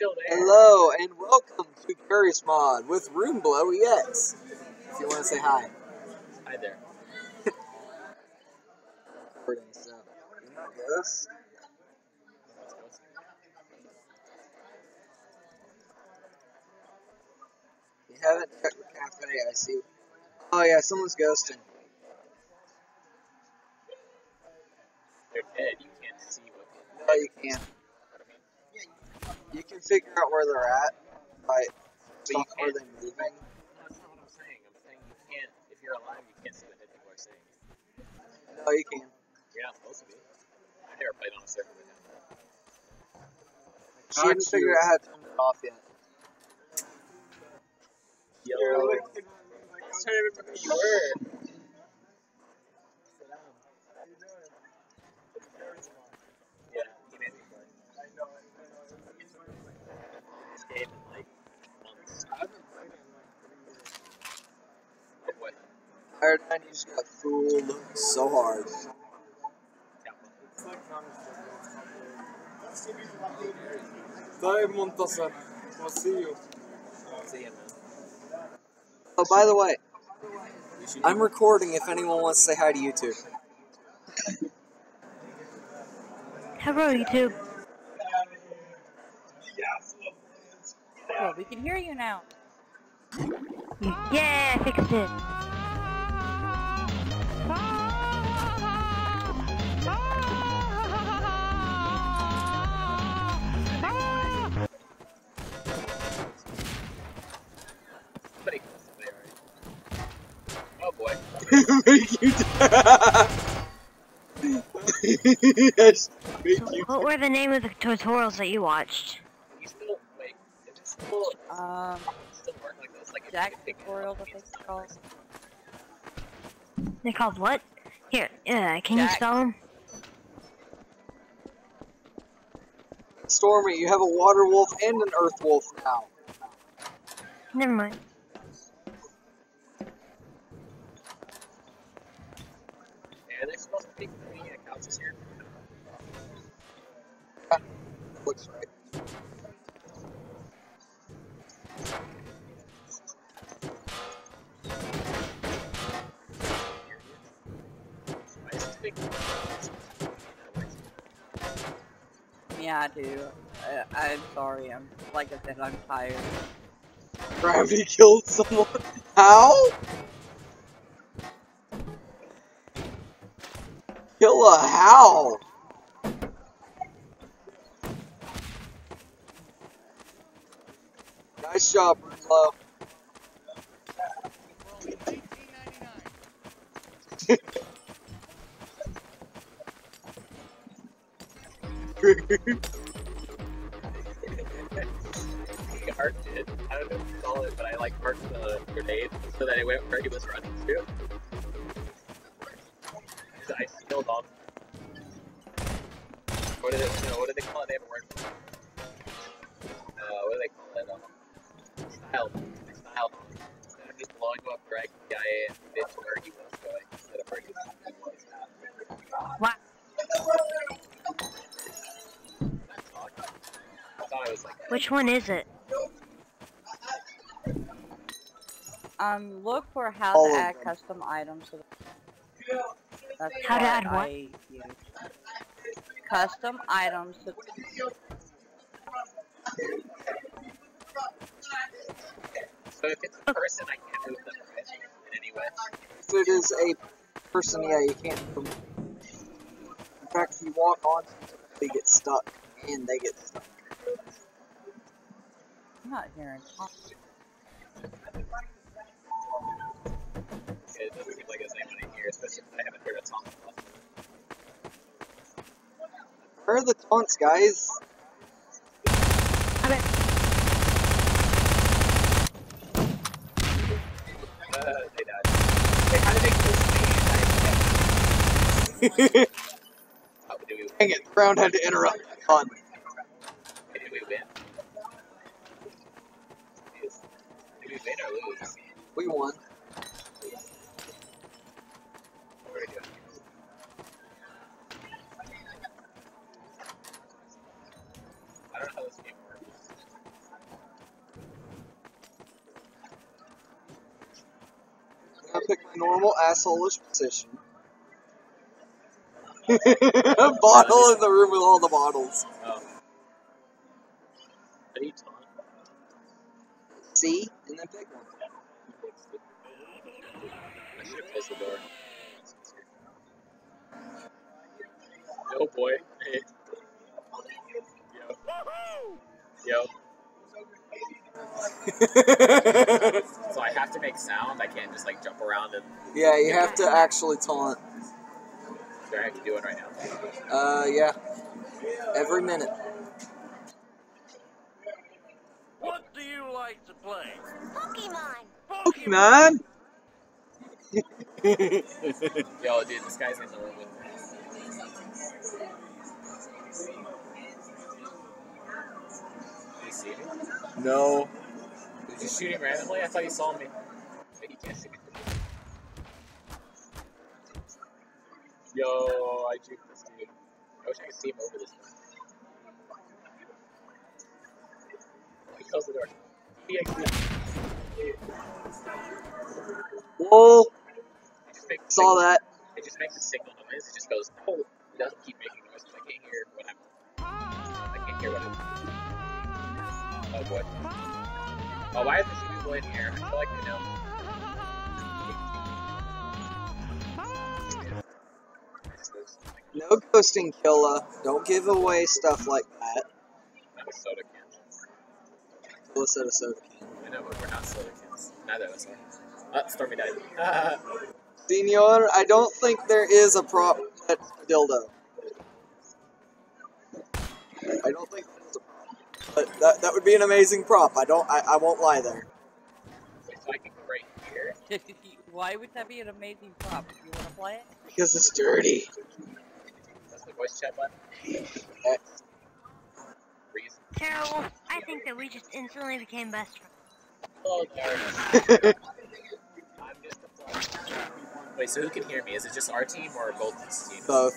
still there. Hello and welcome to Garry's Mod with Rune Blow EX. If you want to say hi. Hi there. Recording, so, you're not Ghost. You haven't checked the cafe, I see. Oh yeah, someone's ghosting. They're dead. You can't see what No, you can't. What I mean. You can figure out where they're at by But you are can't. they moving. No, that's not what I'm saying. I'm saying you can't. If you're alive, you can't see what dead people are saying. No, you can. You're not supposed to be. I never played on a server with them. She didn't figure out how to turn it off yet. Yo. I was trying to remember who you were. Yeah, he made me play. This game in like months. Like what? Iron Man, you just got fooled so hard. طيب منتصر وصيه See him. Oh, by the way, You should I'm recording if anyone wants to say hi to YouTube. Hello, YouTube. Oh, we can hear you now. Yeah, I fixed it. Boy. make you yes, make you What were the name of the tutorials that you watched? You still wait. Is it still Um, still work like this? Like Jack you could pick tutorial, what they call. They called what? Here, uh, can you spell them? Stormy, you have a water wolf and an earth wolf now. Never mind. Yeah, they're supposed to pick three accounts here. Looks right. Why is this big? Yeah, I do. I, I'm sorry. I'm like I said, I'm tired. Gravity killed someone. How? A how? Nice job, Bruno. He heart did. I don't know what you call it, but I like marked the grenade so that it went where he was running to. So I sealed off. What do they? No, what do they call it? They have a word. for it. Uh, what do they call it? Um, style. Style. Instead of just blowing up Greg, the guy and it to where he was going instead of where he was at. What? That's odd. I thought it was like Which one is it? Um, look for how All to add them. custom items. To the... That's How to what add what? I use. Custom items. So if it's a oh. person, I can't move them, right? In any way. If it is a person, yeah, you can't move. them. In fact, if you walk on, they get stuck, and they get stuck. I'm not hearing. It doesn't seem like there's anyone in here, especially if I haven't heard a song. Where are the taunts, guys? I bet. Uh, they died. Wait, how did they? How did we, Dang it, Brown had to interrupt fun. did we win? Did we win or lose? We won. What are we doing? I don't know how this game works. my normal assholeish position. a bottle in the room with all the bottles. Oh. How you taunt? See? And then pick one. I should have closed the door. Oh boy. Hey. Yo. Yo. So I have to make sound. I can't just like jump around and yeah, you have to actually taunt. do I have to do it right now? Uh, yeah. Every minute. What do you like to play? Pokemon! Pokemon. Yo, dude, this guy's in the room with me. Did you see me? No. Did you shoot him randomly? I thought you saw me. Wait, you can't shoot me. Yo, I juked this dude. I wish I could see him over this. Oh, he closed the door. EXP. Whoa! It just makes Saw that. It just makes a signal noise. It just goes, oh, it doesn't keep making noise, I can't hear what I'm. I can't hear what I'm. Oh boy. Oh, why is shooting boy in here? I feel like I know. No ghosting, Killa. Don't give away stuff like that. I'm a soda can. Killa said a soda can. I know, but we're not soda cans. Neither of us are. Oh, Stormy died. Senor, I don't think there is a prop that's a dildo. I don't think there's a prop. But that, that would be an amazing prop. I don't I, I won't lie there. so I can go right. Why would that be an amazing prop? You want to play it? Because it's dirty. That's the voice chat button. Terrible. I think that we just instantly became best friends. Oh, darn. I'm just a fly. Wait, so who can hear me? Is it just our team or both these teams? Both.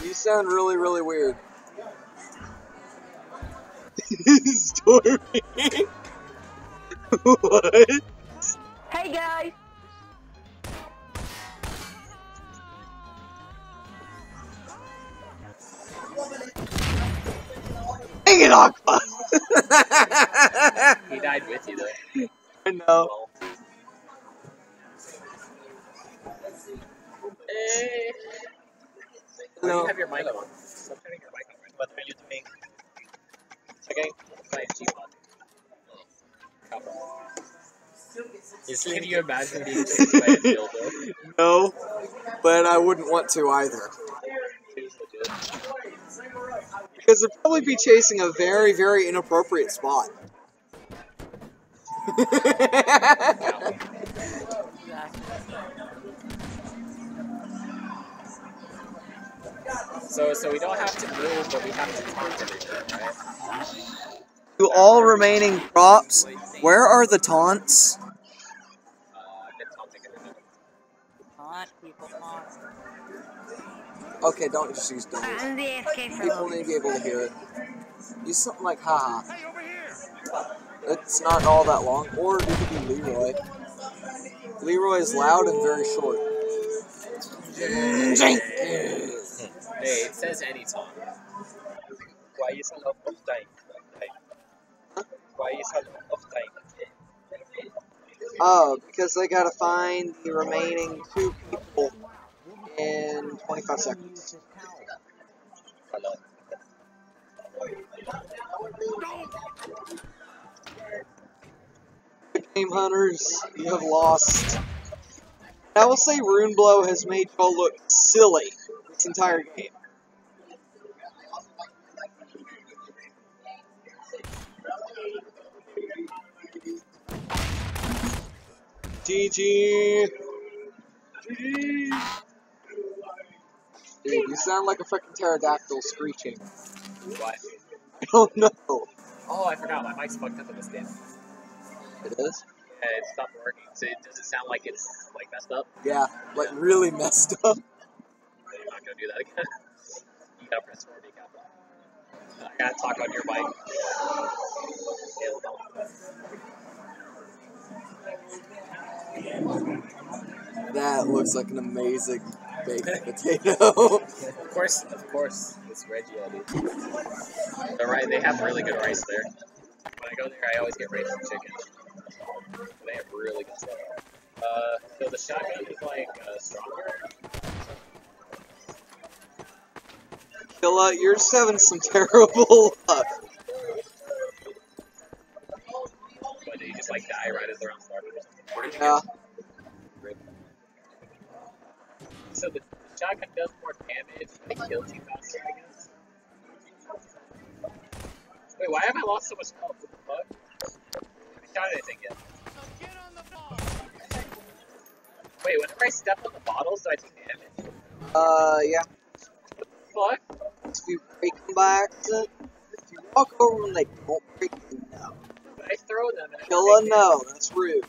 EXP. You sound really, really weird. Stormy. what? Hey guys! Dang it, Aqua! He died with you, though. I know. Hey. Oh, Why do No. you have your mic on? Stop turning your mic on. What are you doing? Okay. Play Gmod. Can you imagine being chased by a dildo? No, but I wouldn't want to either. Because they'd probably be chasing a very, very inappropriate spot. So, so we don't have to move, but we have to taunt everything, right? to all remaining props, where are the taunts? Uh, I've been taunting everything. Taunt people, taunt. Okay, don't just use Alright, don't. I'm the AFK for People little need to be able to hear it. Use something like haha. It's not all that long. Or you could be Leroy. Leroy is loud and very short. Jenkins. Hey, it says any taunt. Why is a lot of time? Why is a lot of time? Oh, because they gotta find the remaining two people in 25 seconds. A lot. Game hunters, you have lost. I will say Rune Blow has made y'all look silly this entire game. GG. GG. Dude, you sound like a freaking pterodactyl screeching. What? I don't know. Oh, I forgot. My mic's fucked up in this game. It is? Yeah, it stopped working. So it, does it sound like it's like messed up? Yeah, like really messed up not gonna do that again. you gotta press to. I gotta talk on your bike. That looks like an amazing baked potato. of course, of course, it's Reggie Eddie. The right, they have really good rice there. When I go there, I always get rice and chicken. They have really good stuff. Uh, so the shotgun is like uh, stronger. Killa, you're just having some terrible luck. But you just like die right as the round started. or. Where did you Yeah. get? So the shotgun does more damage, but it kills you faster, I guess. Wait, why have I lost so much health? What the fuck? I shot anything yet. Wait, whenever I step on the bottles, do I take damage? Uh, yeah. Fuck? If you break them by accident, if you walk over them, they won't break you. No. But I throw them and Killa, take no, that's rude.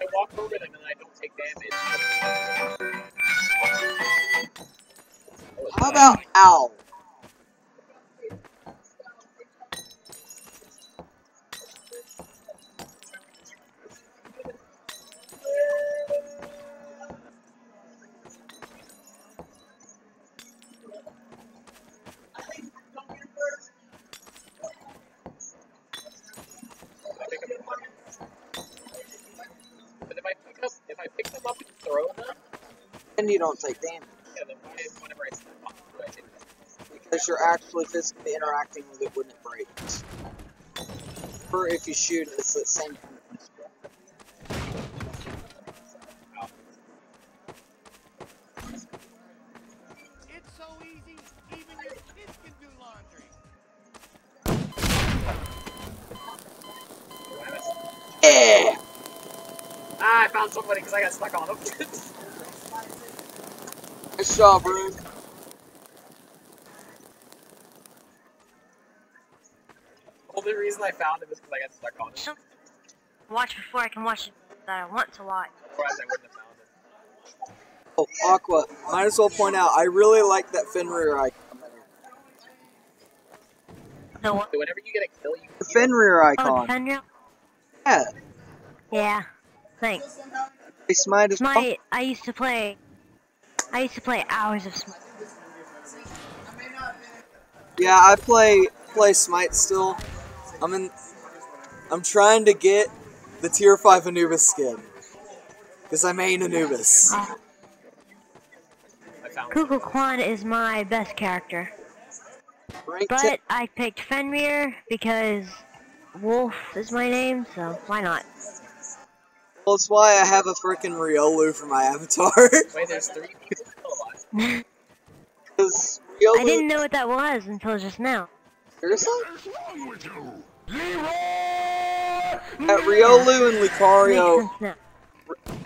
I walk over them and I don't take damage. How about owl? You don't take damage. yeah, then why, whenever I step on do I take damage? Because you're actually physically interacting with it when it breaks. Or if you shoot, it's the same kind of principle. It's so easy, even your kids can do laundry. Eh! Ah, I found somebody because I got stuck on them. Nice job, Rune. the only reason I found him is because I got stuck on him. Watch before I can watch it uh, that I want to watch. Otherwise, I wouldn't have found him. Oh, Aqua, might as well point out, I really like that Fenrir icon. The what? So whenever you get a kill, you The Fenrir Oh, icon. Fenrir? Yeah, Yeah. Thanks. they smite as well. Smite, I used to play. I used to play hours of Smite. Yeah, I play play Smite still. I'm in. I'm trying to get the tier five Anubis skin because I main Anubis. Uh, I found Kukulkan Kwan is my best character. Rank But I picked Fenrir because Wolf is my name, so why not? well, it's why I have a freaking Riolu for my avatar. Wait, there's three people still alive. Because I didn't know what that was until just now. Seriously? At Riolu and Lucario, Makes sense now.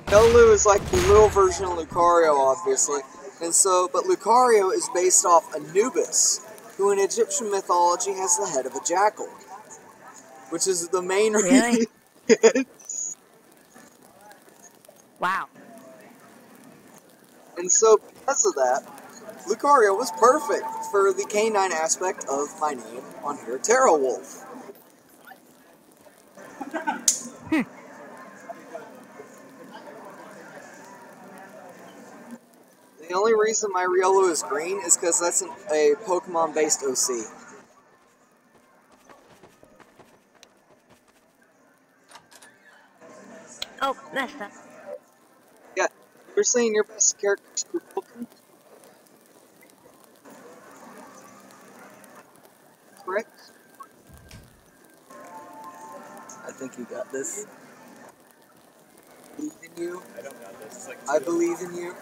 Riolu is like the little version of Lucario, obviously. And so, but Lucario is based off Anubis, who in Egyptian mythology has the head of a jackal. Which is the main Really? reason. Wow. and so, because of that, Lucario was perfect for the canine aspect of my name on here, Terra Wolf. The only reason my Riolu is green is because that's an, a Pokemon based OC. Oh, messed up. Yeah, you're saying your best characters is Pokemon? Correct? I think you got this. Believe in you. I don't know this. It's like I believe in you.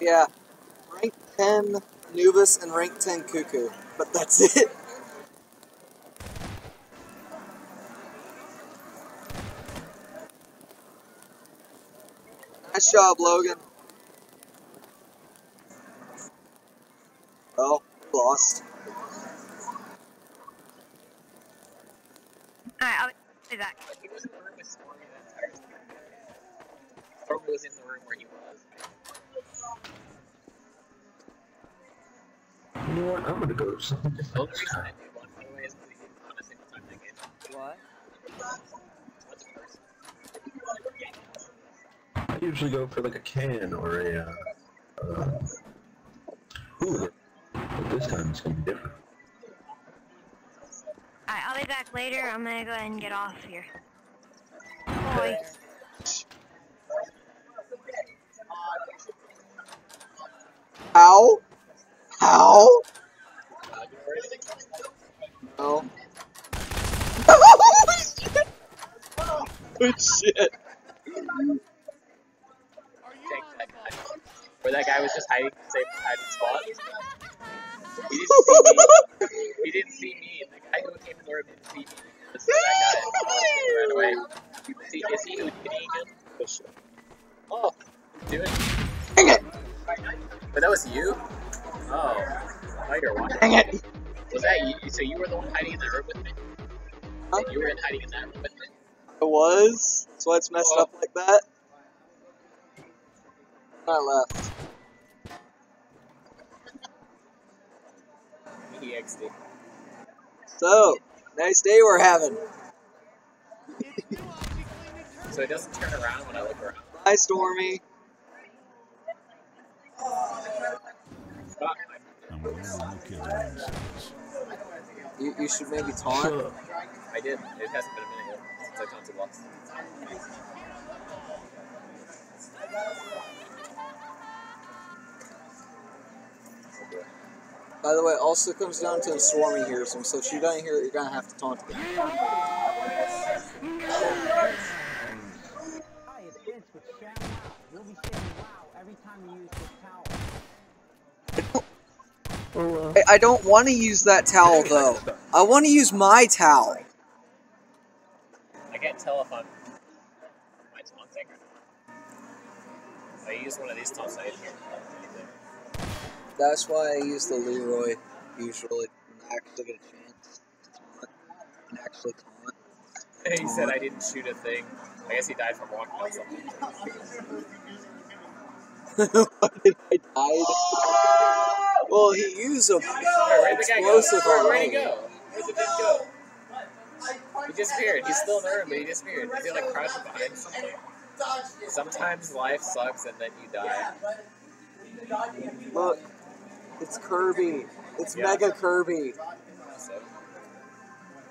Yeah, rank 10 Nubis and rank 10 Cuckoo, but that's it. Nice job, Logan. Oh, lost. Alright, I'll be back. He was in the room with Stormy the entire time. Stormy was in the room where he was. You know what? I'm gonna go to something The only reason I did one anyway is because he didn't count a single time in. What? Usually go for like a can or a uh, uh, cooler, but this time it's gonna be different. Alright, I'll be back later. I'm gonna go ahead and get off here. Boy. How? How? No. Good shit. Take that guy. Where that guy was just hiding in the same hiding spot. He didn't see me. He didn't see me. The guy who came in the room didn't see me. This is that guy. Ran away. Is he, is he pitying him? Oh shit. Oh, do it. Dang it! But that was you? Oh. You're watching. Dang it! Was that you? So you were the one hiding in that room with me? Huh? You were in hiding in that room with me? I was. That's why it's messed Oh. up like that. I left. EXD. So, nice day we're having. So it doesn't turn around when I look around. Hi, Stormy. You, you should maybe taunt. So, I did. It hasn't been a minute yet since I taunted lost. By the way, it also comes down to if Stormy hears him, so if she doesn't hear it, you're gonna have to taunt again. Hi, it's Vince with Shout Out. You'll be saying wow every time you use this towel. oh, uh, I, I don't want to use that towel though. I want to use my towel. I can't tell if I'm my taunting or not. I use one of these taunts. I didn't hear anything. That's why I use the Leroy usually when I actually get a chance to taunt and actually taunt. He said I didn't shoot a thing. I guess he died from walking on something. Why did I died? Well, he used a Where, where'd the guy go? explosive on where'd he go? Where'd the go? He disappeared. He's still in the room, but he disappeared. Is he like crouching behind something? Sometimes life sucks and then you die. Look, it's Kirby. It's Yeah. Mega Kirby.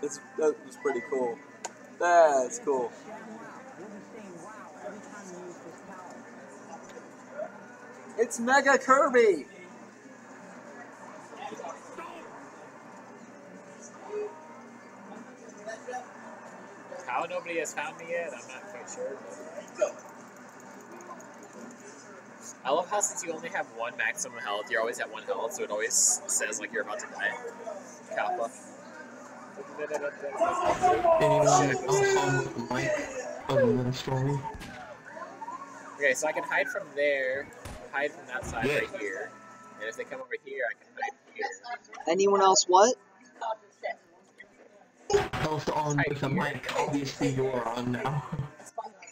It's, that was pretty cool. That's cool. You'll be saying wow every time you use this towel. It's Mega Kirby. how nobody has found me yet, I'm not quite sure. But... I love how since you only have one maximum health, you're always at one health, so it always says like you're about to die. Kappa. anyone else on with the mic other than Stormy? Okay, so I can hide from there, hide from that side Yeah. right here, and if they come over here, I can hide here. Anyone else what? Else on with the mic. Obviously, you're on now.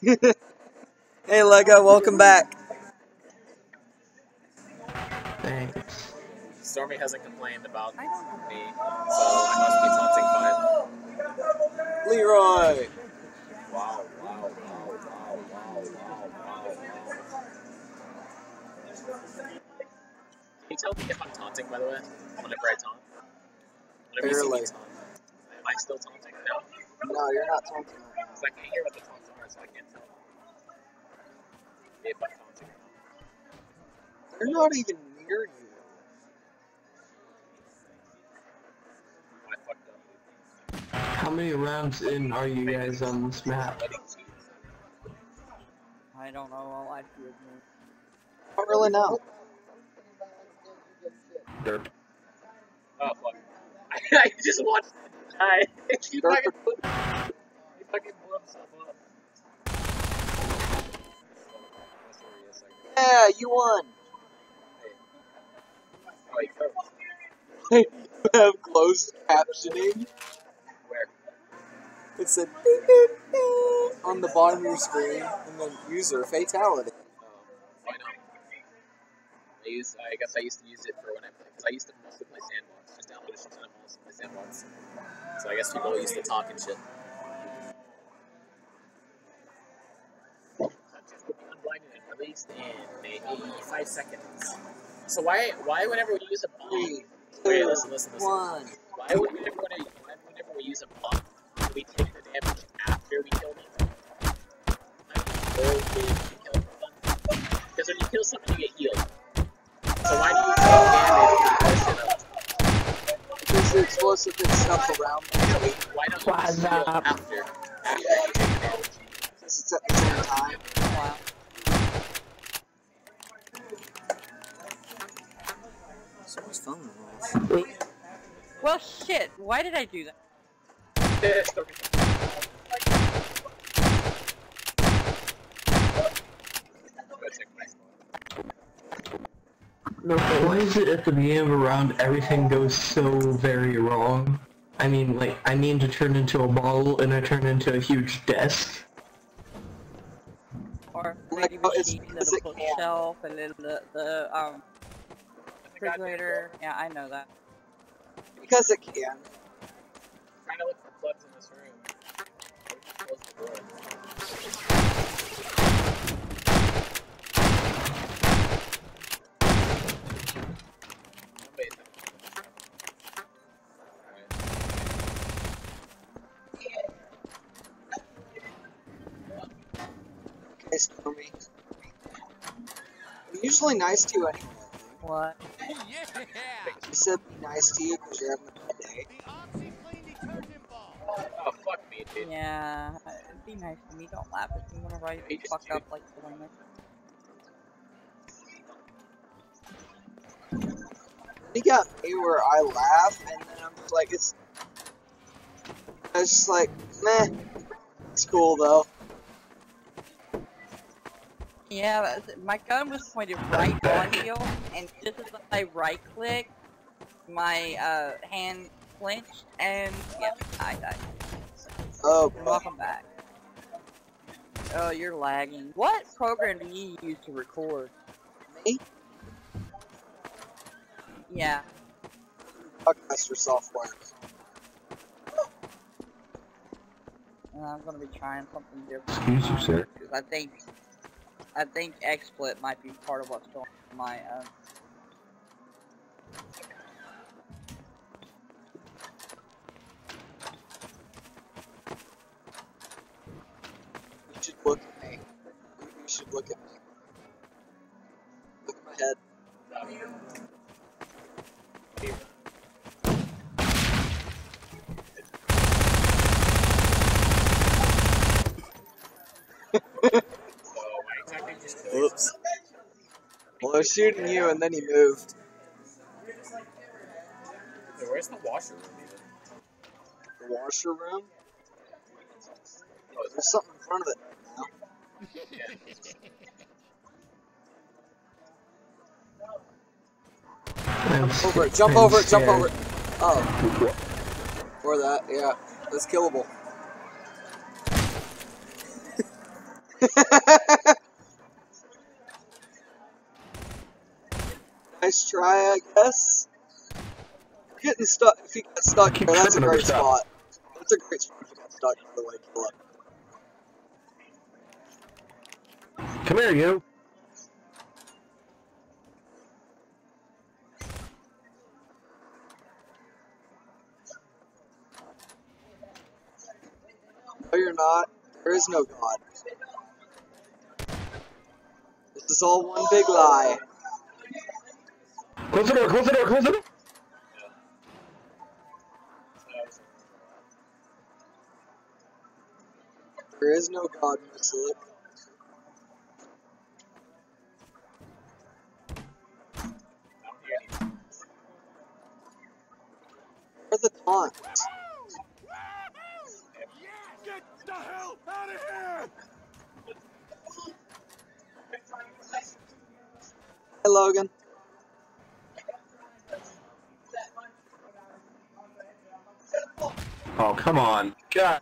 Hey Lego, welcome back. Thanks. Stormy hasn't complained about me, so I must be taunting fine. Leroy. Wow, wow, wow, wow, wow, wow, wow, wow. Can you tell me if I'm taunting, by the way? Whenever I taunt, whenever you see me taunt. Am I still taunting? No. No, you're not taunting right. Because I can't hear what the taunts are, so I can't tell. If I'm taunting or not. They're not even near you. I fucked up. How many rounds in are you guys on this map? I don't know, all I do is move. I don't really know. Derp. Oh, fuck. I, I just watched it die. he Derp. fucking blew, he fucking blew himself up. Yeah, you won. He you have closed captioning. Where? It said beep, beep, beep on the bottom of your screen, and then user fatality. Oh, why not? I use. I guess I used to use it for when I because I used to mostly play sandbox. Just download a shit ton of mods and play sandbox. So I guess people used to talk and shit. Unblinded in released in maybe five seconds. So why why whenever we use a bomb? Three, Wait, listen, listen, listen. one. Why would whenever, whenever, whenever we use a bomb, do we take the damage after we kill them? Like, before we kill them? Because when you kill something, you get healed. So why do you take damage before shit up? Because the explosive hits stuff around them. So wait, why don't you Why just heal after, after you take the damage? Because it's at the same time. Wow. So much fun. Well, shit. Why did I do that? That's the reason. That's like my Why is it at the beginning of a round everything goes so very wrong? I mean, like, I mean to turn into a bottle and I turn into a huge desk. Or Like, maybe oh, it's- machine, it's little a bookshelf, and then the, the um, refrigerator. Yeah, I know that. Because it can. trying to look for plugs in this room. Close the door. Okay, Stormy. I'm usually nice to you anyway. What? Yeah! I said be nice to you because you're having a bad day. The OxiClean detergent ball. Oh, fuck me, dude. Yeah, it'd be nice to me. Don't laugh at me whenever I He just fuck did. up like the women. He got me where I laugh and then I'm just like, it's. It's just like, meh. It's cool though. Yeah, my gun was pointed right on you, and just as I right click, my uh, hand flinched, and yeah, I died. Oh, welcome back. Oh, you're lagging. What program do you use to record? me? Yeah. Podcaster software. Uh, I'm gonna be trying something different. Excuse you, sir. Because I think, I think XSplit might be part of what's going on my, uh, was shooting you and then he moved. yourself? So where's the washer room even? The washer room? Oh, There's something in front of it now. I'm Over it, jump over it, jump over it. Oh. Or that, yeah. That's killable. nice try, I guess. Getting stuck, if you get stuck here, that's a great spot. That's a great spot if you get stuck, by the way, kill it. Come here, you. No, you're not. There is no God. This is all one big lie. Close the door, close the door, close the door! There is no God, Musilic. Where are the taunts? Get the hell out of here! Hi, Logan. Oh, come on. God.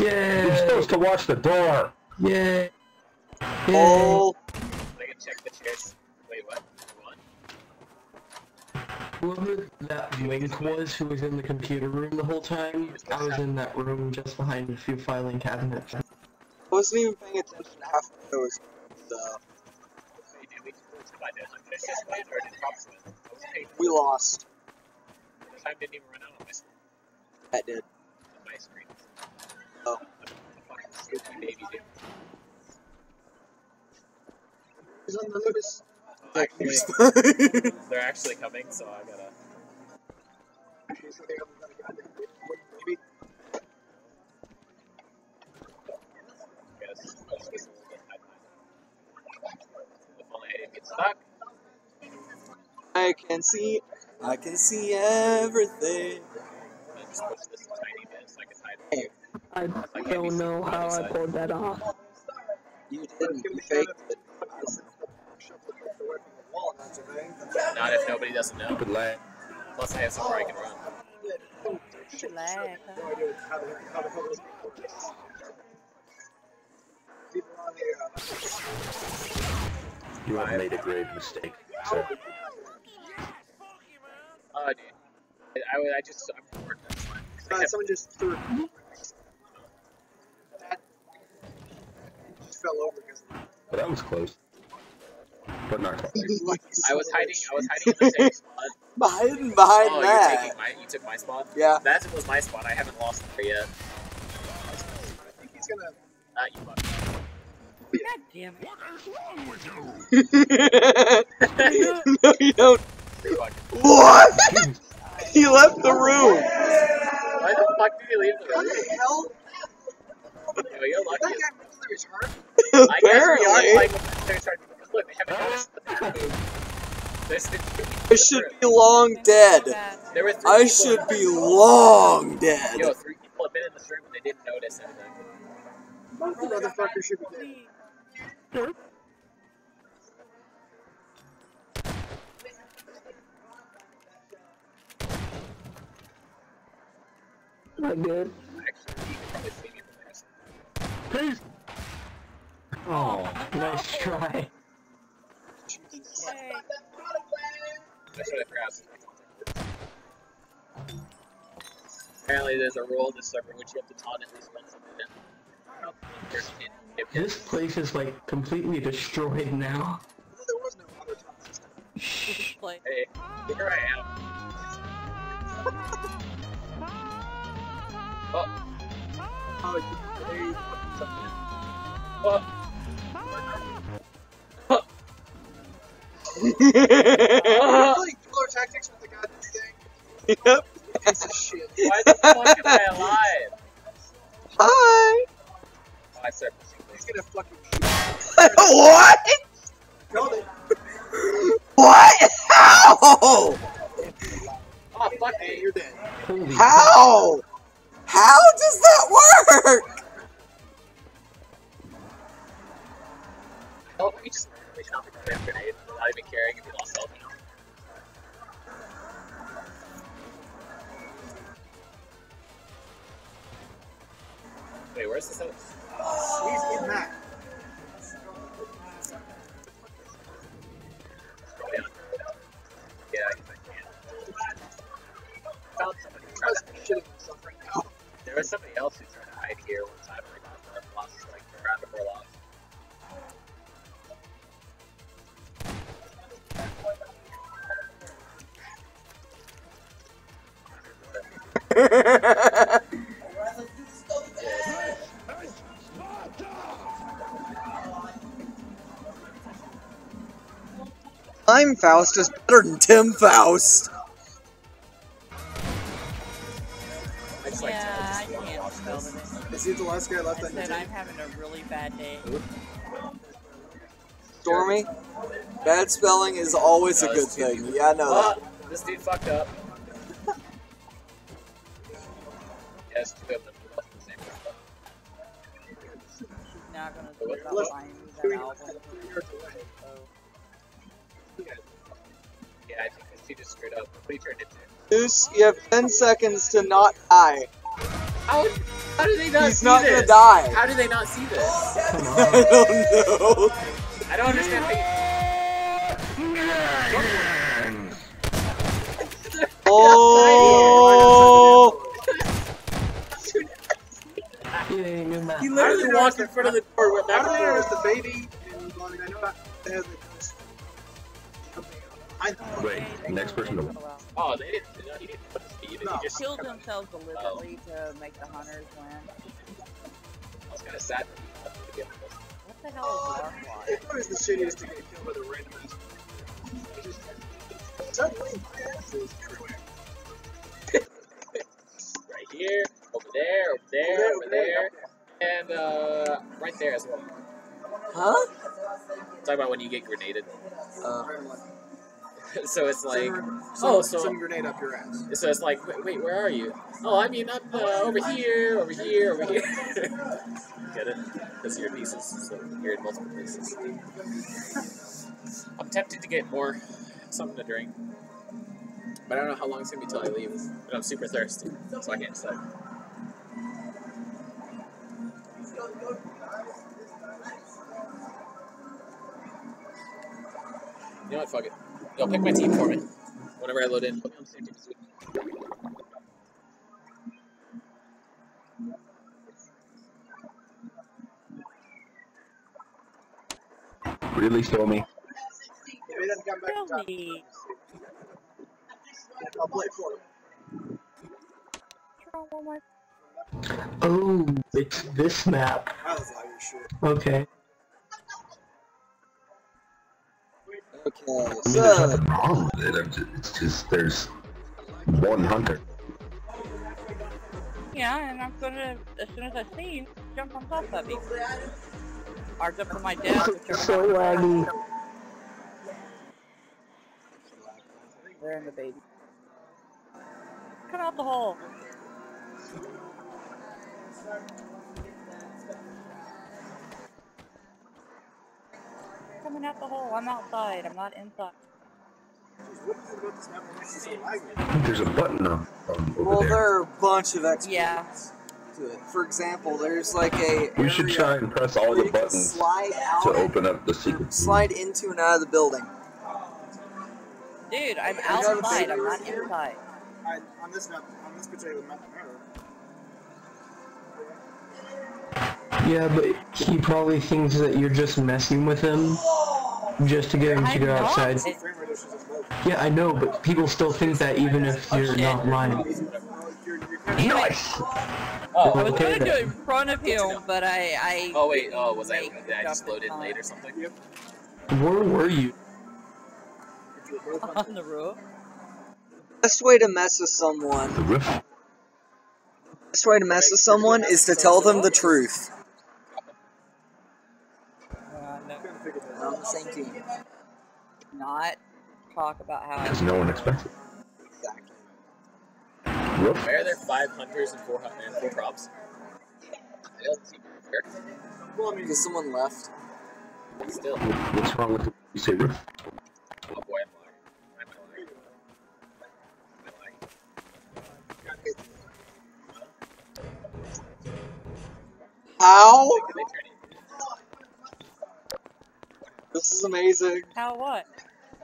Yeah. You're supposed to watch the door. Yeah. Oh. I Whoever that Wink was who was in the computer room the whole time, I was in that room just behind a few filing cabinets. I wasn't even paying attention half of those. Uh, we lost. Time didn't even run out on this that did. On my screen. Oh. Fucking stupid baby dude. He's on the Lucas. Actually, they're actually coming, so I gotta. Guess just a little bit high If only I didn't get stuck. I can see. I can see everything. I just push this tiny bit so I can hide. I Like don't know how I pulled that off. You didn't. You faked it. Not if nobody doesn't know. Stupid lag. Plus, I have somewhere I can run. Lag, No huh? idea how the, how the hell this works. People on the, uh, You have made a grave mistake, sir. Oh, dude. I, I, I just, I'm bored. That's fine. 'Cause I uh, kept- someone just threw it. That just fell over because But that was close. But not close. I was hiding. I was hiding in the same spot. Hiding behind oh, that. you're taking my. You took my spot. Yeah. That was my spot. I haven't lost there yet. I think he's gonna. Ah, you fuck. God damn it. no, you don't. What? he left the room. Why the fuck did you leave the How room? the hell? Oh, you're That lucky. guy military retard. I guess we are Apparently, playing with military charge. Look, they haven't noticed the third the I should be long dead. There were three I should be long dead. Yo, three people have been in this room and they didn't notice anything. Both the should be dead. From there. Please. Oh, nice try. Yay. That's what I forgot. Apparently, there's a rule in this server which you have to taunt at least once a minute. There's This place is like completely destroyed now. There was no other top system. Shh. Hey, here I am. Oh, Oh, you played something. oh. I like Killer Tactics with the goddamn thing. Yep. Piece of shit. Why the fuck am I alive? Hi. Oh, I He's gonna fucking shoot. what? Killed it. What? How? Oh, fuck me. you're dead. Holy How? How does that work? Oh, we just we shot the goddamn grenade without even caring if we lost health. Wait, where's this house? He's in that. Oh, yeah. Yeah, I guess I can. Found somebody. There was somebody else who tried to hide here one time. and got lost like lost. I'm Faust is better than Tim Faust. Is he the last guy left I on your team? I'm having a really bad day. Stormy, bad spelling is always a good thing. people. Yeah, I know that. This dude fucked up. yes, two of them left the same spot. Not gonna do it Look, buying me Two that album. three yards away. Yeah, I think this dude just screwed up. What he turned into? Deuce, you have 10 seconds to not die. How, how do they not He's see not this? gonna die. How do they not see this? I don't know. I don't understand how you... Oh! Yay, good match. He literally did walked in front of the door with How that do they notice door. the baby? And I know that has the something else. I Wait, next person to Oh, they didn't. No, he didn't put Steve. No. He just Killed themselves deliberately to make the hunters win. I was kind of sad. that he didn't get this. What the hell is Larfly? It's always the shittiest to get killed by the random ass. Suddenly, my ass is everywhere. Right here, over there, over there, over there, and uh, right there as well. Huh? Talk about when you get grenaded. Uh, so it's like, Some, oh, so some grenade up your ass. so it's like, wait, wait, where are you? Oh, I mean, up uh, over here, over here, over here. Get it? Because your pieces, so you're in multiple places. I'm tempted to get more something to drink, but I don't know how long it's gonna be till I leave. But I'm super thirsty, so I can't decide. You know what? Fuck it. Go pick my team for me. Whenever I load in, put me on the same team as you. really stole me. If he doesn't come back in time, Really? I'll play for him. Oh, it's this map. I was like, shit. Okay. Okay, I mean, there's so nothing wrong with it. I'm just, it's just there's one hunter. Yeah, and I'm gonna, as soon as I see you, jump on top of you. Or jump on my desk, whichever So laggy. They're in the baby. Come out the hole. Coming out the hole. I'm outside. I'm not inside. What is it about this map that makes it so laggy? There's a button on, on um, over well, there. there are a bunch of exploits Yeah. to it. For example, there's like a We should try and press all the buttons slide out, to open up the secret. room. slide into and out of the building. Dude, I'm You got a outside. I'm not right here? inside. I, on this map, on this particular map, Yeah, but he probably thinks that you're just messing with him just to get him to go not. outside. It- frame rate issues as well. Yeah, I know, but people still think that even if you're not lying. Well, you're, you're kind of Nice. Oh, I was Okay, gonna do it in front of him, but I, I. oh wait. Oh, was I? Make Did I just jump load in late or something? Where were you? you're both on on the roof? Best way to mess with someone, The roof. best way to mess with someone is to tell them the truth. Uh, no, trying to figure that We're out. on the same team. not talk about how I Because no one expects it. Exactly. Roof. Why are there five hunters and four and four props? It doesn't seem fair. Well, I mean, Because someone left. Still. What's wrong with you say roof? Oh boy, I'm lying. I'm lying. I'm lying. How? Did they turn it? This is amazing. how what?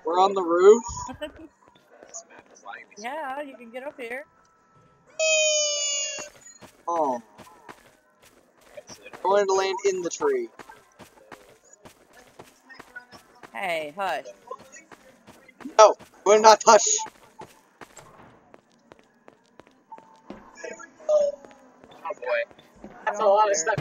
We're on the roof. This map is lying. to me. yeah, you can get up here. Oh, Okay, so they're- I wanted to land in the tree. Hey, hush. No, we're not hush. Oh boy. That's a lot of stuff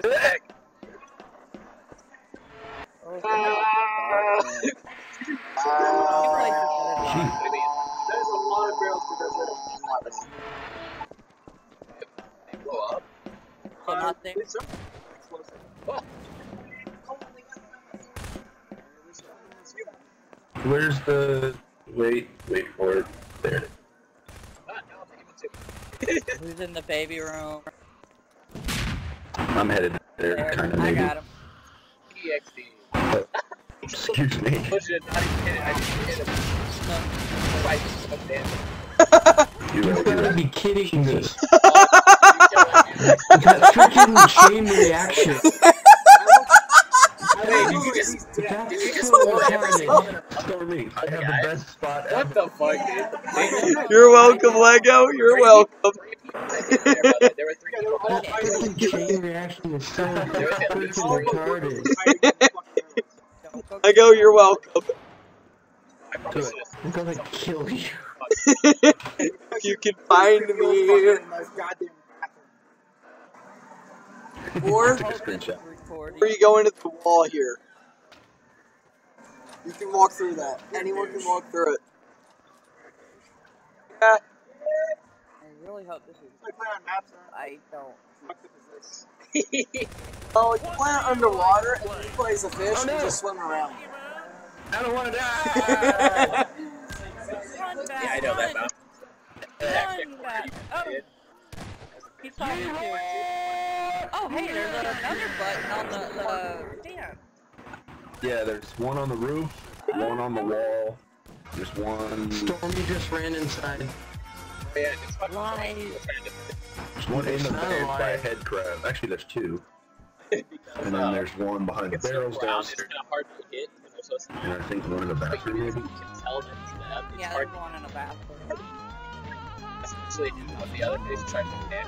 you. Wait, wait for it. There. it is. No, I'll take it too. Who's in the baby room? I'm headed there, There. kind of I maybe. got him. EXD. Excuse me. Push it, not hit it. I just hit him. No. Right, damn. You You gotta be kidding me. You kill. That freaking chain reaction. up? I have the best spot ever. What the fuck, dude? You're welcome, Lego. You're welcome. There were three people. That freaking chain reaction is so retarded. Go Lego, you're welcome. Do it. I'm gonna kill you. If you can find me here. Or Take a screenshot. Recording. Or you go into the wall here. You can walk through that. Anyone can walk through it. Yeah. I really hope this is. I play on maps. I don't. What is this? Oh, you plant underwater and then you play as a fish Oh, no. and just swim around. I don't wanna die! Back, Yeah, I know that run, map. Run. Oh. He's talking to. Oh, hey, there's another button on the, the stand. Yeah, there's one on the roof, one on the wall. There's one. Stormy just ran inside. Yeah, it's fucking Lies. There's one in It's the not bed by a alive. head crab. Actually, there's two. And then uh, there's one behind the barrels round, it's downstairs. kind of hard to hit because they're so small. And I think one in the But bathroom, you maybe. can tell that it's Yeah, there's one in the bathroom. to especially if the other face trying to hit.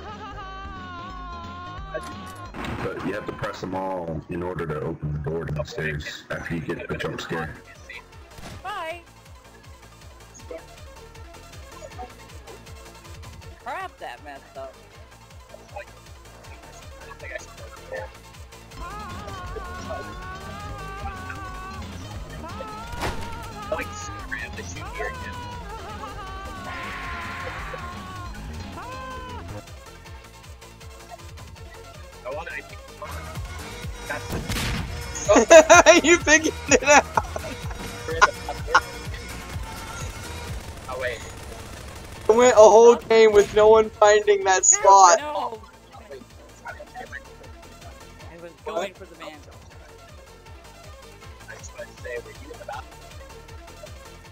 But you have to press them all in order to open the door downstairs after you get the jump scare. Bye. Crap, that messed up. I think I should go there. I like super ran shoot here again. I want to think that's you figured it out. Oh wait. I went a whole game with no one finding that spot. No, Wait. I was going for the mango. I just wanted to say, were you in the bathroom?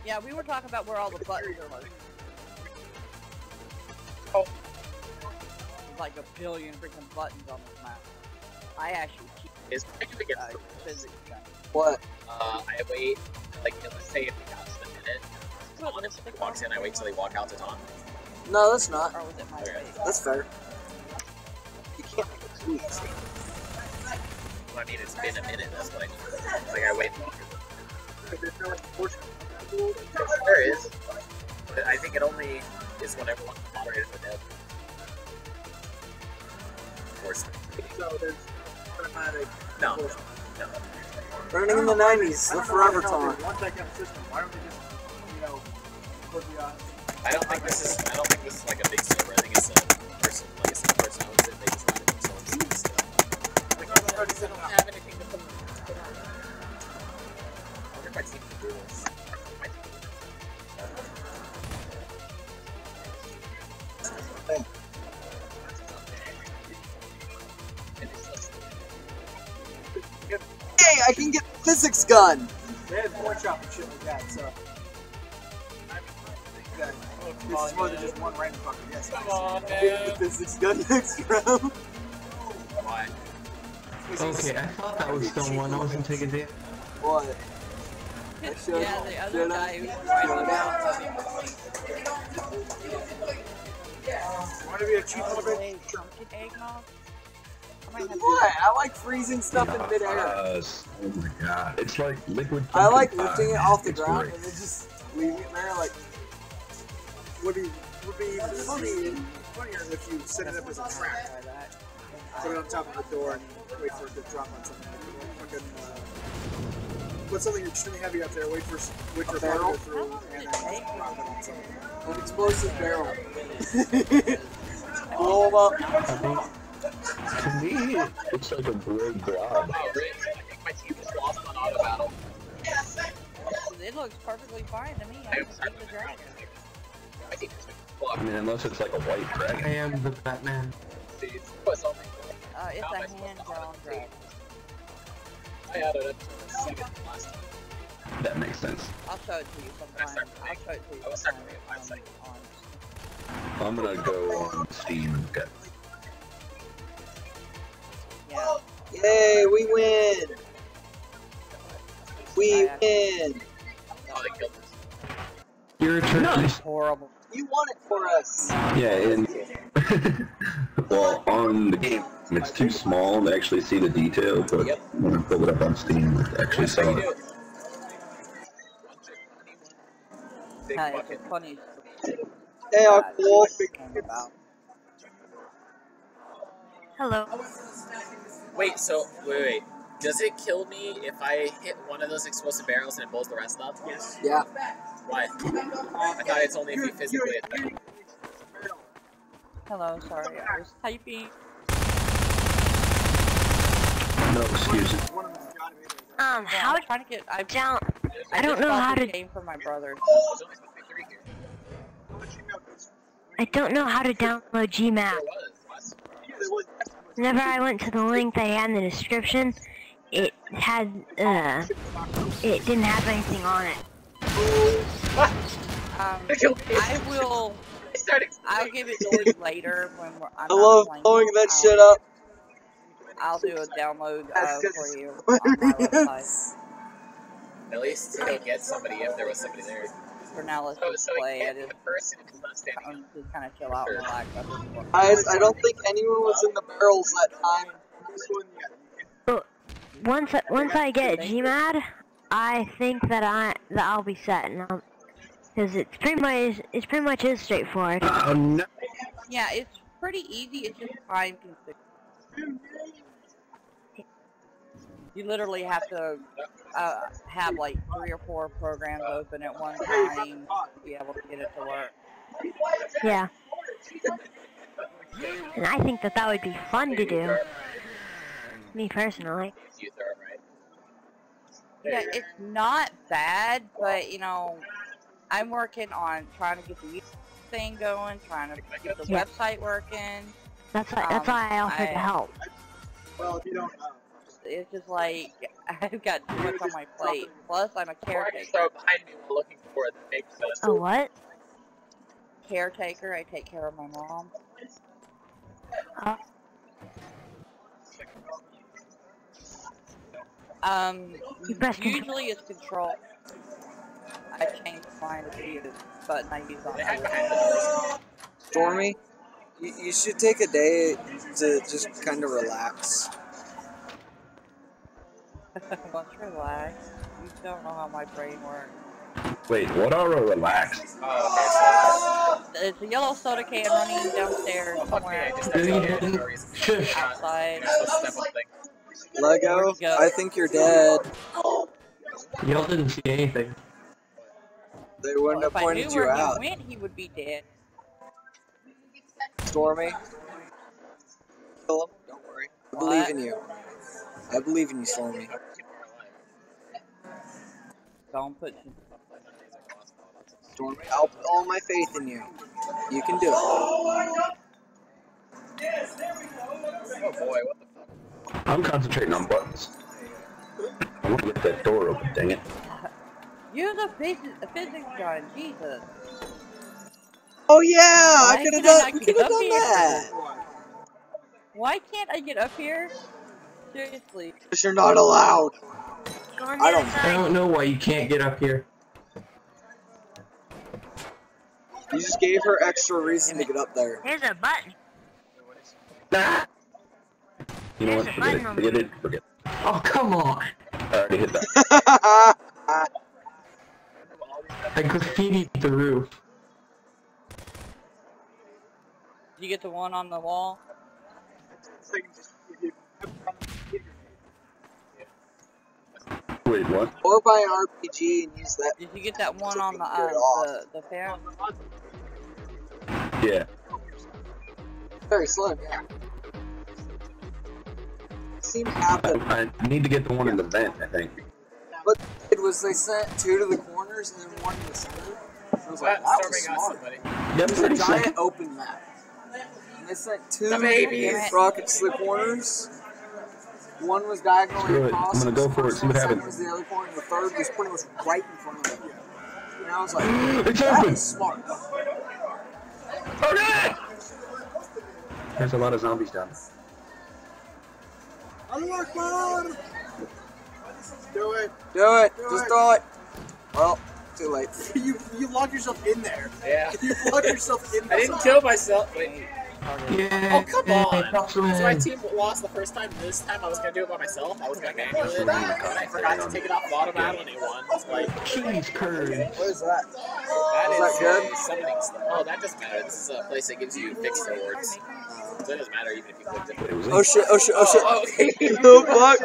Yeah, we were talking about where all the buttons are located. Oh. There's like a billion freaking buttons on this map. I actually keep Is I do against uh, the rules. physics gun. What? Uh, I wait, like, let's say if he counts the minute, on if he walks in, I wait till he walk out to Tom. No, that's not. Or was it my Okay. That's fair. You can't make it too easy. Well, I mean, it's been a minute, that's what I mean. It's like, I wait longer. There's no like portion. There is. But I think it only is when everyone's moderated for dead. Of. So there's automatic. No, portion. no. Burning in the 90s, the forever time. Once I get a system, why don't they just, you know, put the uh, I don't think this is, I don't think this is like a big server. I think it's a person, like a single person owns it, they just run it themselves. Like, they don't have anything gun! They had point shop and shit like that, so. Yeah, this is more than just one random fucker. Yes, Come on, Get the physics gun next round. Why? Okay, I thought that was someone. I wasn't taking damage. What? I should. Yeah, the other should guy I? who's Should driving I? Want to be a cheap oh, little bit? Eggnog? I might have What? I like freezing stuff in midair. Yes. Oh my god. It's like liquid. I like pumpkin lifting it off the It's ground great. and then just leaving it there like Would be would be even funny, funnier if you set it up as a trap. Put it on top of the door and wait for it to drop on something. Like fucking, uh, put something extremely heavy up there. Wait for s- wait for it to go through, and then drop it on something. an explosive barrel. Blow them up. I think. To me, it's like a blue blob. Oh, Rich, I think my team just lost on auto battle. It looks perfectly fine to me. I I can am the dragon. My team just I mean, unless it's like a white dragon. I am the Batman. It's Uh, it's a hand-drawn dragon. I had it to the second last time. That makes sense. I'll show it to you sometime. I'll show it to you I was starting sometime to get five on, on I'm gonna go on Steam and get. Yeah. Yay, we win! We win! Oh, they killed us. Your turn. is- Horrible. You won it for us! Yeah, and well, on the game, it's too small to actually see the detail, but Yep. when I pulled it up on Steam, I actually That's saw it. it. big Uh, it's funny Hey, uh, Uncle Wolf. Hello. Wait, so wait, wait. Does it kill me if I hit one of those explosive barrels and it blows the rest up? Yes. Yeah. Why? I thought it's only if you physically attack. Hello, sorry, I was typing. No excuses. One of them's gotta be there. Um, Yeah, how I'm trying to get. I, down? I I don't know how to. game for my brother. There's only supposed to be three here. I'll let you know, 'cause I don't know how to download Gmad. There was. Last- there was- Whenever I went to the link they had in the description, it had uh, it didn't have anything on it. Um, It killed me. I will. I started I'll give it to you later when we're, I'm I love blowing that I'll- shit up. I'll do a download That's uh, 'cause- for you on my website. At least to go get somebody if there was somebody there. For now, let's Oh, just so it play. I just, the person who's not standing up. I'm just kind of chill out and relax. That's what's important. Guys, I don't think anyone was in the barrels that time. This. Once I, once I get Gmad, I think that I that I'll be set now. Because it's pretty much it's pretty much is straightforward. Oh no. Yeah, it's pretty easy. It's just time consuming. You literally have to uh, have like three or four programs open at one time to be able to get it to work. Yeah. And I think that that would be fun to do. Me personally. You throw it right. Yeah, it's not bad, but you know, I'm working on trying to get the YouTube thing going, trying to get the Yeah. website working. That's why that's Um, why I offered I- to help. Well, if you don't, uh, It's just like I've got too much on my plate. Plus, I'm a Or I just caretaker. throw it behind me while looking for the big stuff. Oh what? Caretaker. I take care of my mom. Uh, Um, You press control. usually it's control. I changed mine to be the button I use on They hide my behind the doors. Stormy, you, you should take a day to just kind of relax. Once relax, you don't know how my brain works. Wait, what are a relax? Oh, There's a yellow soda can running downstairs okay, so. Fuck I somewhere just No, you accidentally didn't. for no reason. Shush. Uh, outside. you're supposed to step on things. Lego, Where'd you go? I think you're dead. Y'all didn't see anything. They wouldn't Well, have if I knew you where out. he went, he would be dead. Stormy, kill him. Don't worry. I believe in you. I believe in you, Stormy. People are alive. Don't put. Stormy, I'll put all my faith in you. You can do it. Oh boy, what the fuck? I'm concentrating on buttons. I want to get that door open, dang it. Use a physics, a physics gun, Jesus. Oh yeah, I Why could have I done. not We get could have up done that. Why can't I get up here? Seriously. Because you're not allowed. I don't- I don't know why you can't get up here. You just gave her extra reason to get up there. There's a button. Ah! You know what? There's a Forget it. button Forget it. Forget it. Oh, come on. I already hit that. I graffitied the roof. Did you get the one on the wall? so you can just- if you- Wait, what? or buy an RPG and use that. Did you get that one on the uh, the, the fan? Yeah. Very slow, yeah. Seemed I, happen. I need to get the one in the vent, I think. What they did was they sent two to the corners and then one in the center. I was like, What? that was got smart. somebody. Yep, It was a giant sick. open map. And they sent two The babies. rockets to the corners. One was diagonally Screw it. across. I'm gonna go for it, see what happens. was the other corner, and the third was pretty much right in front of them. And I was like, It's that open. smart. Okay. There's a lot of zombies down Allah Akbar! Do it. Do it. Do Just it. throw it. Well, too late. You you locked yourself in there. Yeah. You locked yourself in I didn't kill myself. Wait. Yeah. Oh, come on. So my team lost the first time. This time I was gonna do it by myself. I was gonna manual it, and I forgot to take it off bottom battle, and it won. It's like Cheese curds. What is that? that Was that good? Summoning stuff. Oh, that doesn't matter. This is a place that gives you fixed rewards. So it doesn't matter even if you click It oh, oh shit, oh shit, oh shit. Oh, okay. the fuck?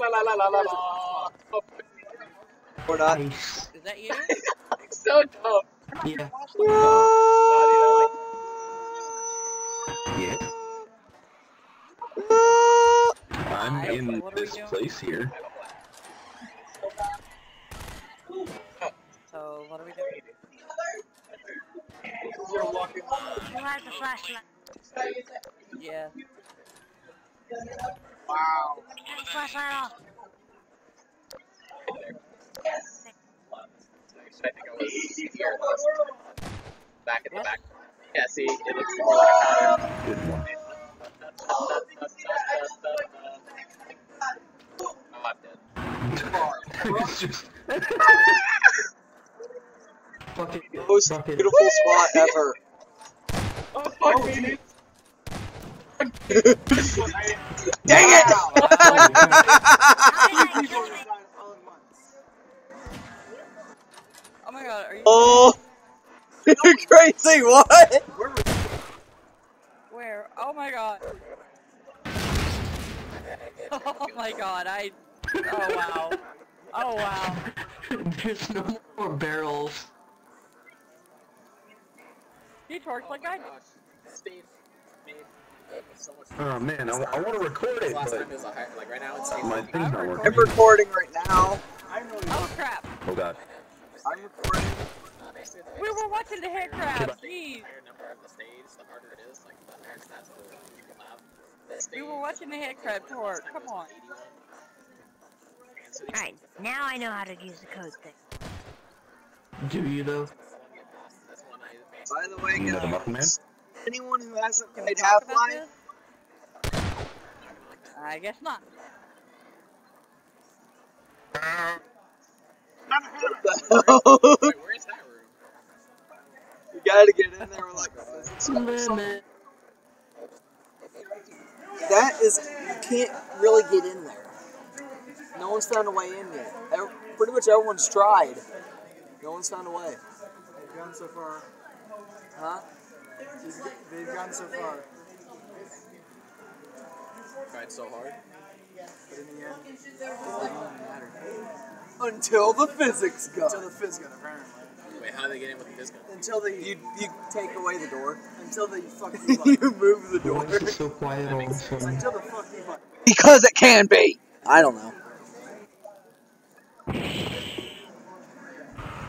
La la la la la la. Oh, Or not. Nice. Is that you? so dumb. Yeah. Oh, Yeah. I'm Alright, in what are we this place here. So, what are we doing? You're walking. Who has the flashlight? Yeah. Wow. Turn flashlight off. I think I was here last. Back in the back. Yeah, see, it looks more like a pattern. Good one. Oh, it's just. Fuck it. Most Fuck beautiful spot ever. Oh, fuck me. Dang it! Oh my god, are you oh, crazy! What? where? Oh my god. Oh my god, I Oh wow. Oh wow. There's no more barrels. You torch like I did. Steve made so much Oh man, I, I want to record it, Last time but was a high, like right now it's Steve. my thing's not working. I'm working. recording right now. Oh crap. Oh god. I'm recording. We were watching the head crab. Jeez. higher number of the stage, the harder it is. Like the higher stats the people have. We were watching the head crab torch. Come on. Alright, now I know how to use the code thing. Do you though? That's one I made. By the way, You know the guys, anyone who hasn't Can played Half-Life. I guess not. what the hell? Gotta get in there with like physics. Limit. That is, you can't really get in there. No one's found a way in yet. Ev- Pretty much everyone's tried. No one's found a way. They've gone so far. Huh? They've gone so far. Tried so hard. But in the end, it doesn't matter. Until the physics go. Until the physics gun, apparently. Wait, how do they get in with the physical? Until they, You, you take away the door. until they fuck you you up. move the Why door. is it so quiet all of a? Until the fuck you up. Because it can be. I don't know.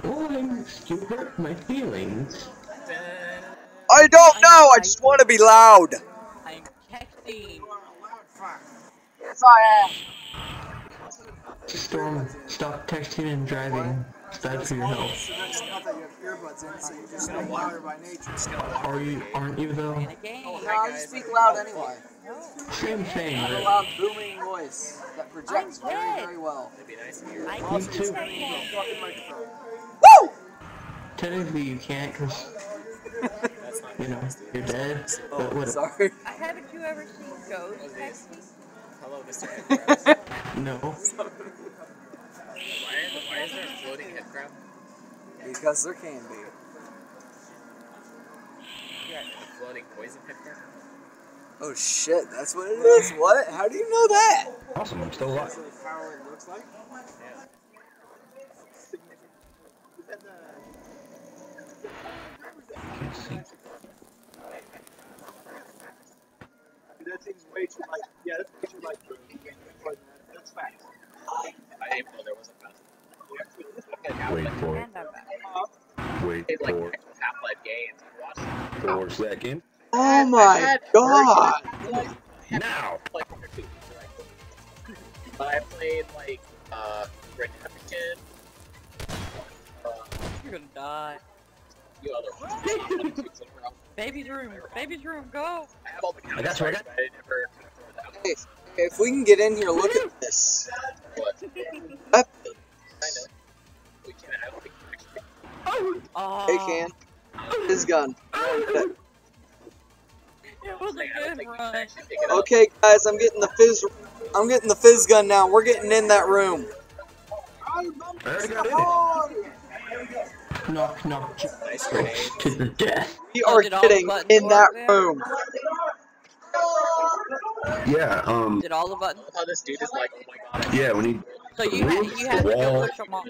Oh, I'm, you hurt my feelings. I don't know. I just want to be loud. I'm texting. Yes, I am. Storm, stop texting and driving. It's bad for your health. So that's not that you have earbuds in, so you just speak louder by nature. Are you? Aren't you though? In a game. Oh, no, I speak loud anyway. Same thing. I have a loud booming voice that projects very, very well. It'd be nice to hear. Me too. say Fucking microphone. Woo! Technically, you can't because you know you're dead. But Oh, what? sorry. I haven't you ever seen Ghost texting? Hello, Mr. No. Why, why is there a floating headcrab? Because there can be. Yeah, a floating poison headcrab? Oh shit, that's what it is. What? How do you know that? Awesome, I'm still alive. That's what it looks like. Yeah. That the... Can't see. That seems way too light. Yeah, that's way too light. for- for that. That's fast. I didn't know there was a fast. Wait for it. And I'm back. Wait It's for Half-Life games. I watched them. four seconds. Oh my god! Now! Like one or two games, right? But I played like uh Redemption, uh, You're gonna die. few other ones. Baby's room. Baby's room. Go. I have all the I got you, I got but I never kind of throw that Hey, if we can get in here, look at this. What? I know. Oh. Hey, can. His gun. It was a I don't good think we can run. actually pick it up. Okay, guys, I'm getting the fizz. I'm getting the fizz gun now. We're getting in that room. I already got in it. knock knock Nice grenade. to the death. We are did all the getting in that then? room. Yeah, um, Did all the buttons? How this dude is like, oh my god. yeah, we need So you had, you had to go push them all.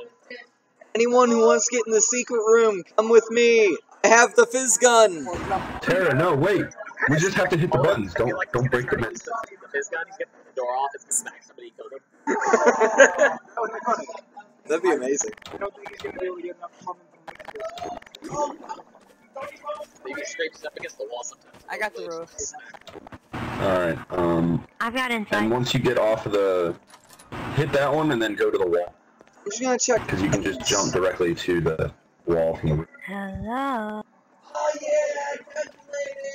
Anyone who wants to get in the secret room, come with me. I have the fizz gun. Tara. No, wait. We just have to hit the buttons. Don't don't break the minutes. minutes. Fizz gun, he's getting the door off, it's gonna smack somebody, kill them. That'd be amazing. I don't think he's gonna be able to get enough plumbing Maybe scrapes up against the wall sometimes. I got the roof. All right. Um, I've got and once you get off of the, hit that one and then go to the wall I'm just gonna check. because you can just jump directly to the wall from the. Hello.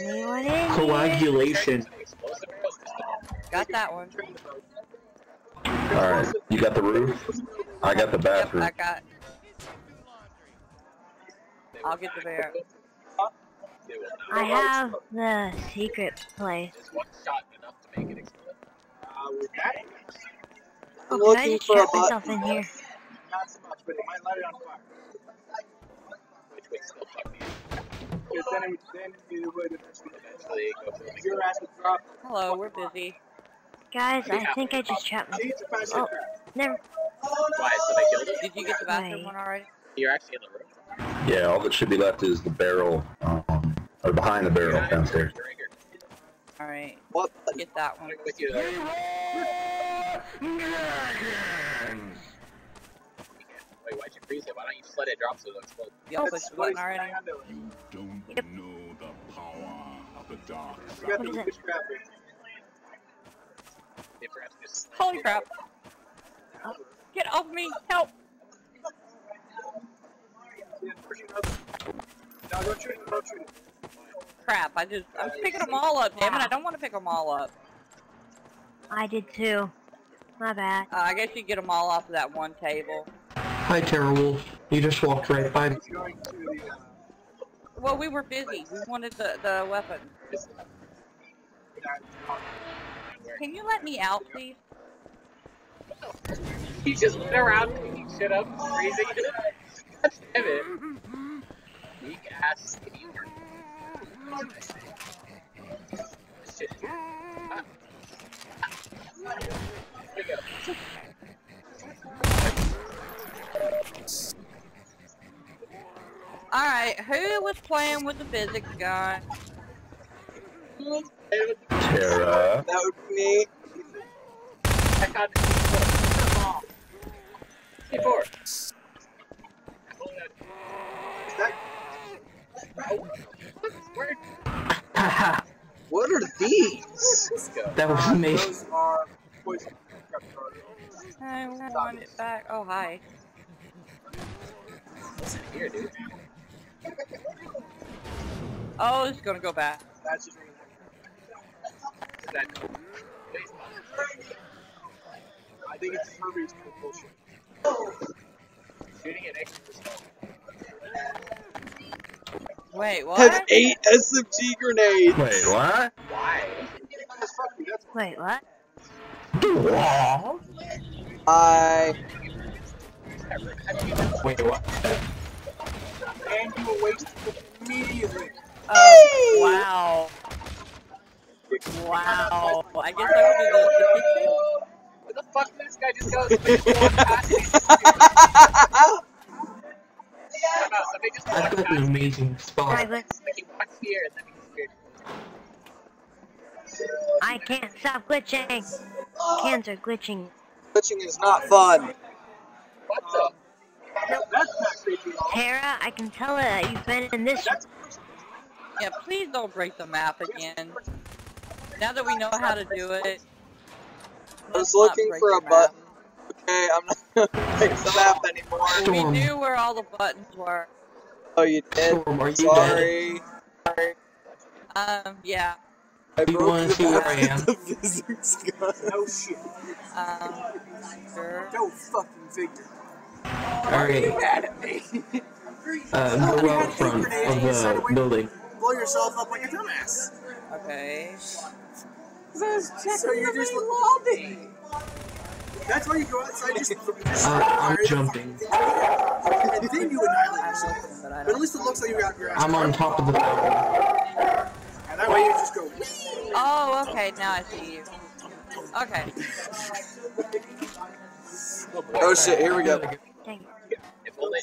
Anyone in? Coagulation. Explosive Got that one. All right. You got the roof. I got the bathroom. Yep, bathroom. I got. I'll get the bear. they will not. I have the secret place. Just one shot enough to make it explode. Uh, with that, Oh, I'm can I looking just for trap myself in here? Not so much, but it might light it on fire. Which would still fuck me up. Because then it would, then it would eventually, Eventually, go for the your ass would drop. Hello, we're busy. Guys, I think I just trapped myself. See, it's a fast Oh, never. Why? So they killed him? Did you get the bathroom Right. one already? You're actually in the room. Yeah. All that should be left is the barrel, um, or behind the barrel downstairs. Alright, What? get that one. I'm with you there. Wait, why'd you freeze it? Why don't you just let it drop so it'll explode? Y'all push the button already? You don't Yep. know the power of the dark You got the it? push craft. They perhaps just Holy crap! Get off me! Help! Yeah, push it up. No, don't shoot it, don't shoot it. Crap, I just, I'm picking them all up, damn it, I don't want to pick them all up. I did too. My bad. Uh, I guess you get them all off of that one table. Hi, Terra Wolf. You just walked right by me. It's going to the, Well, we were busy, we wanted the, the weapon. Can you let me out, please? He just went around picking shit up, freezing it. God damn it. Weak ass. Shit. Ah. There we go. Alright, who was playing with the physics guy? Tara. That would be me. I got C4. C4. is that Where? Haha, What are these? That was amazing. those are poison craft cards. I want it back. Oh, hi. What's in here, dude? Oh, it's gonna go back. That's just Is that I think it's Kirby's bullshit. shooting an extra? Wait, what? Have eight SMG grenades. Wait, what? Why? That's fuck you, that's Wait, what? I Wait, what? and you will waste immediately. Oh, wow. Wow. I guess I will do the, the kitchen. Where the fuck did this guy just go? Somebody just walked past me. I don't know, somebody just I've got an amazing spot. Like he walked here and then he. I can't stop glitching. Cans are glitching. glitching is not fun. What the? That's not creepy. Tara, I can tell that you've been in this. Yeah, please don't break the map again. Now that we know how to do it. I was looking for a map. button. Okay, I'm not gonna pick the map anymore. We knew where all the buttons were. Oh, you did? Storm, are you Sorry. Um, yeah. I Do you broke wanna the see where map I am? with the physics gun. No shit. Um, sure. No fucking figure. Alright, Mad at me. uh, go out front of the building. Blow yourself up like a dumbass. Okay. So you're just lobby. That's why you go outside just, just Uh, I'm fire the jumping. thing. And then you annihilate actually. listen, but at least it looks like you got your ass. I'm on top of the mountain. And that way you just go. Oh, okay. Now I see you. Okay. Oh. Oh shit, here we go. Dang. If only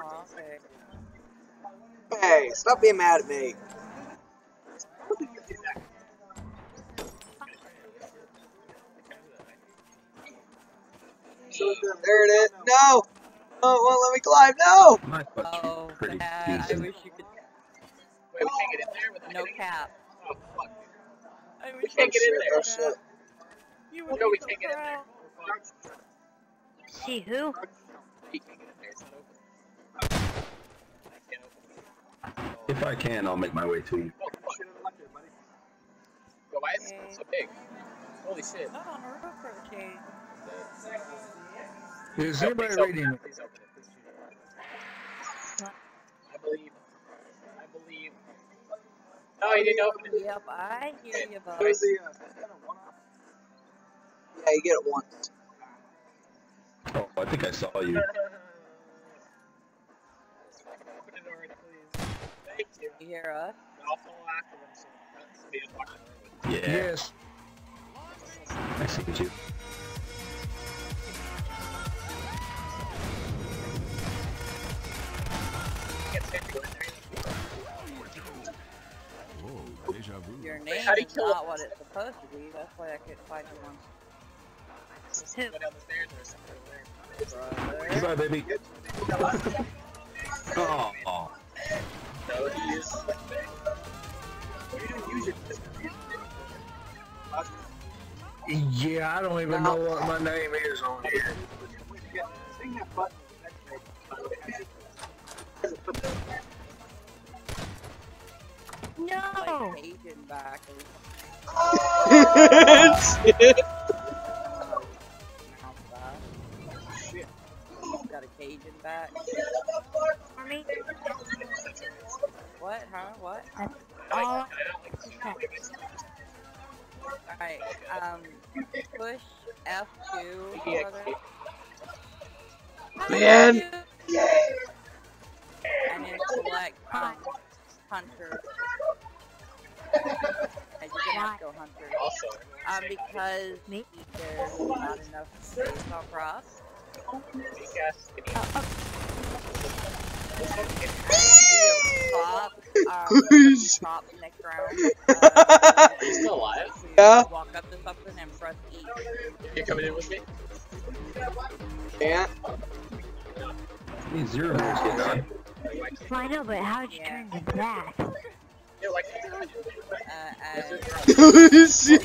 Oh, okay. Hey, stop being mad at me. There it is. No! Oh, it won't let me climb. No! My butt's Oh, pretty bad. I wish you could. Wait, we can't get in there without No cap. Oh, fuck. I We can't get in Oh, there. shit. you oh, No, we can't get in there. Proud. See who? We can't get in there. It's not open. I can't open it. If I can, I'll make my way to you. Oh, fuck. Yo, why is this so big? Holy shit. Not on a roof for a change. Is Oh, anybody please open reading? Please open it. Please shoot it. I believe. I believe. No, you didn't open it. Yep, I hear you, bud. Wait. Yeah, you get it once. Oh, I think I saw you. Open it already, please. Thank you. You hear us? I'll follow after them. So somebody just walked in the room. Yeah, Yes. I see you. I can't stand to go in there. Your name how do you is not what it's supposed to be. That's why I couldn't find you one. Brother. Goodbye, baby. Oh, oh. No, he is. Yeah, I don't even know what my name is on here. No! Cajun back. For me? What? Huh? What? That's all. Alright, um, push F2. Yeah, brother. Man. And then select um, Hunter. And you're gonna have to go Hunter. Also, Um, because Me? there's not enough space on props. big ass skinny. Prop, um, prop next round. Are you still alive? Yeah. Walk up to something and press E. You're coming in with me? Can't. Hey, zero minutes getting on. Well, I know, but how'd you Yeah. turn to that? Yeah, like the. Uh, Oh, shit.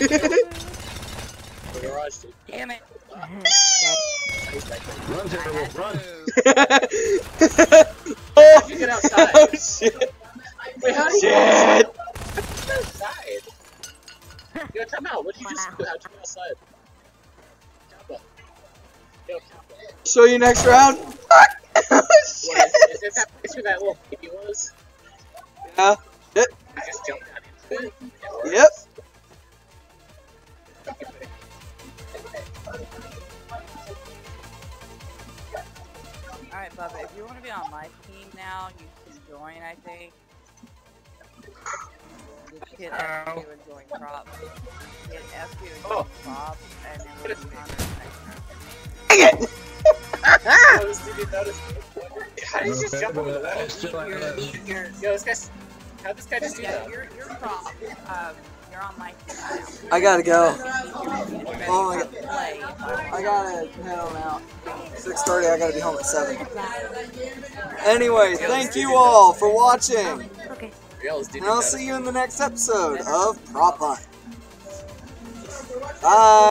The garage, dude. damn it. Run, Zero, run. oh, you get outside? oh, shit. Wait, how did you Shit. get outside? Yo, time out. What did you just do? How'd you get outside? Kappa. Yo, Kappa. Show you next round. Fuck. Oh, What, is, shit. is this that place where that little baby was? Yeah. Yep. I just jumped into it. It. Yep. Alright, Bubba, if you want to be on my team now, you can join, I think. Just hit F2 and join prop. Hit F2 and join Oh. prop, and then we'll be on the next round. Dang it. Oh, this dude didn't notice. How did he just jump over the wall? I still have You're, that. you're, Yo, this guy's. How'd this guy just do yeah, that? you're, you're crop. Um, you're on my team. I gotta go. Oh my to play. I gotta head on out. 6.30, I gotta be home at 7. Anyway, thank you all for watching. okay. Yo, this dude And I'll see you in the next episode of Prop Hunt. Bye.